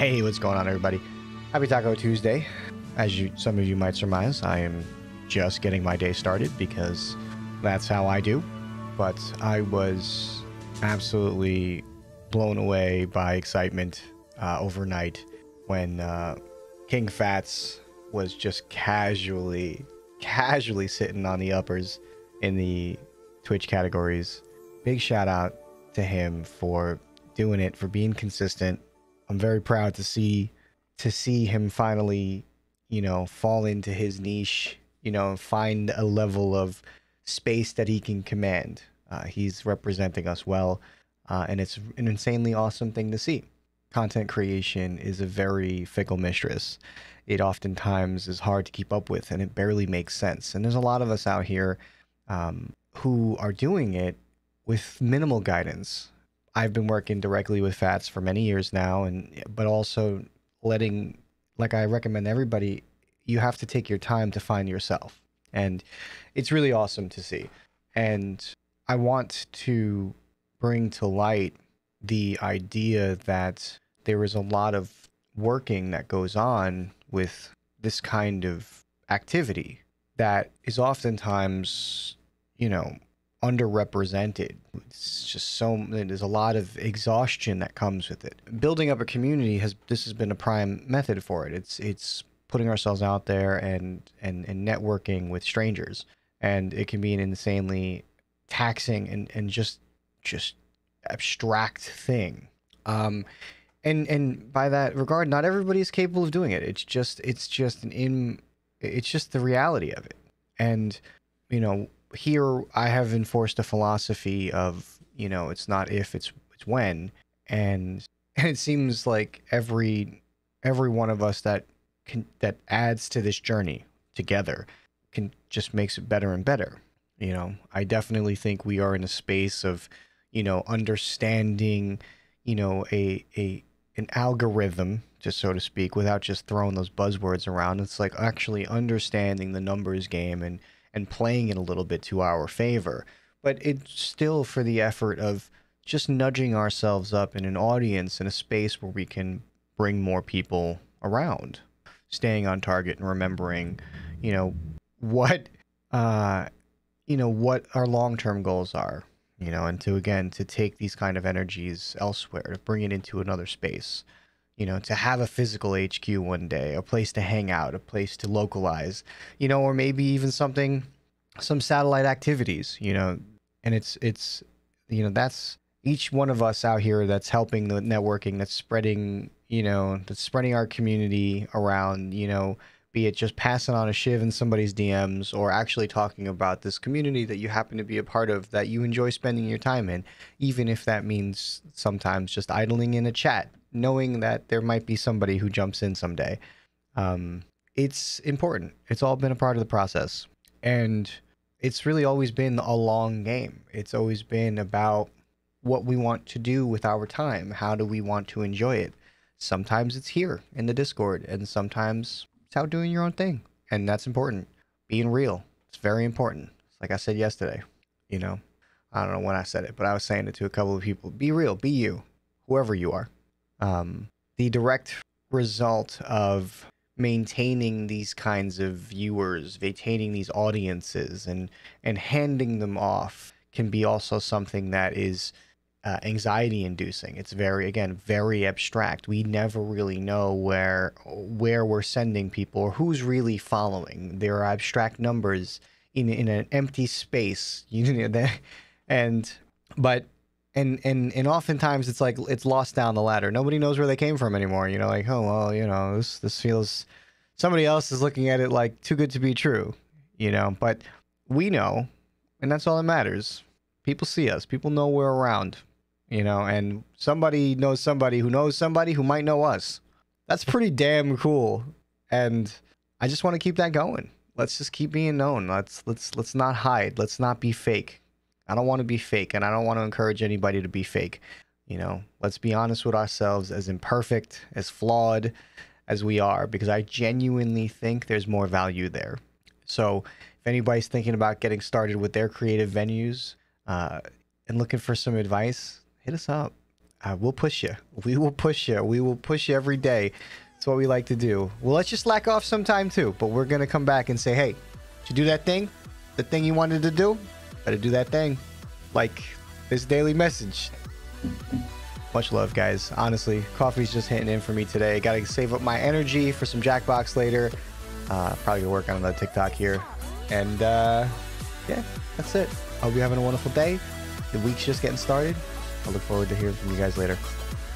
Hey, what's going on, everybody? Happy Taco Tuesday. As you, some of you might surmise, I am just getting my day started because that's how I do. But I was absolutely blown away by excitement uh, overnight when uh, King Fats was just casually, casually sitting on the uppers in the Twitch categories. Big shout out to him for doing it, for being consistent. I'm very proud to see to see him finally, you know, fall into his niche, you know, find a level of space that he can command. Uh, he's representing us well, uh, and it's an insanely awesome thing to see. Content creation is a very fickle mistress. It oftentimes is hard to keep up with, and it barely makes sense. And there's a lot of us out here um, who are doing it with minimal guidance. I've been working directly with Fats for many years now, and but also letting, like I recommend everybody, you have to take your time to find yourself, and it's really awesome to see. And I want to bring to light the idea that there is a lot of working that goes on with this kind of activity that is oftentimes, you know, underrepresented. It's just so there's a lot of exhaustion that comes with it. Building up a community has this has been a prime method for it. It's it's putting ourselves out there and and and networking with strangers, and it can be an insanely taxing and and just just abstract thing. Um, and and by that regard, not everybody is capable of doing it. It's just it's just an in it's just the reality of it. And you know, here I have enforced a philosophy of you know it's not if it's it's when, and and it seems like every every one of us that can that adds to this journey together can just makes it better and better. You know, I definitely think we are in a space of you know understanding you know a a an algorithm just so to speak without just throwing those buzzwords around it's like actually understanding the numbers game and and playing it a little bit to our favor. But it's still for the effort of just nudging ourselves up in an audience in a space where we can bring more people around. Staying on target and remembering you know what uh you know what our long-term goals are you know and to again to take these kind of energies elsewhere to bring it into another space you know to have a physical hq one day a place to hang out a place to localize you know or maybe even something some satellite activities you know and it's it's you know that's each one of us out here that's helping the networking that's spreading you know that's spreading our community around you know be it just passing on a shiv in somebody's DMs or actually talking about this community that you happen to be a part of that you enjoy spending your time in, even if that means sometimes just idling in a chat, knowing that there might be somebody who jumps in someday. Um, it's important. It's all been a part of the process. And it's really always been a long game. It's always been about what we want to do with our time. How do we want to enjoy it? Sometimes it's here in the Discord, and sometimes it's out doing your own thing. And that's important. Being real. It's very important. Like I said yesterday, you know, I don't know when I said it, but I was saying it to a couple of people. Be real, be you, whoever you are. Um, the direct result of maintaining these kinds of viewers, maintaining these audiences and and handing them off can be also something that is uh, anxiety inducing. It's very again very abstract. We never really know where where we're sending people or who's really following. There are abstract numbers in in an empty space. You know that, and but and and and oftentimes it's like it's lost down the ladder. Nobody knows where they came from anymore. You know, like oh well, you know this this feels somebody else is looking at it like too good to be true. You know, but we know, and that's all that matters. People see us. People know we're around you know, and somebody knows somebody who knows somebody who might know us. That's pretty damn cool. And I just want to keep that going. Let's just keep being known. Let's let's let's not hide. Let's not be fake. I don't want to be fake and I don't want to encourage anybody to be fake. You know, let's be honest with ourselves as imperfect, as flawed as we are because I genuinely think there's more value there. So, if anybody's thinking about getting started with their creative venues uh, and looking for some advice, hit us up. uh, we'll push you. We will push you. We will push you every day. It's what we like to do. We'll let you slack off sometime too, but we're gonna come back and say, hey, did you do that thing? The thing you wanted to do? Better do that thing. Like this daily message. Much love, guys. Honestly, coffee's just hitting in for me today. Gotta save up my energy for some Jackbox later. Uh, probably gonna work on another TikTok here. And uh, yeah, that's it. Hope you're having a wonderful day. The week's just getting started. I look forward to hearing from you guys later.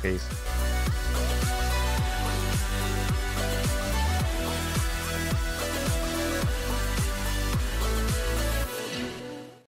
Peace.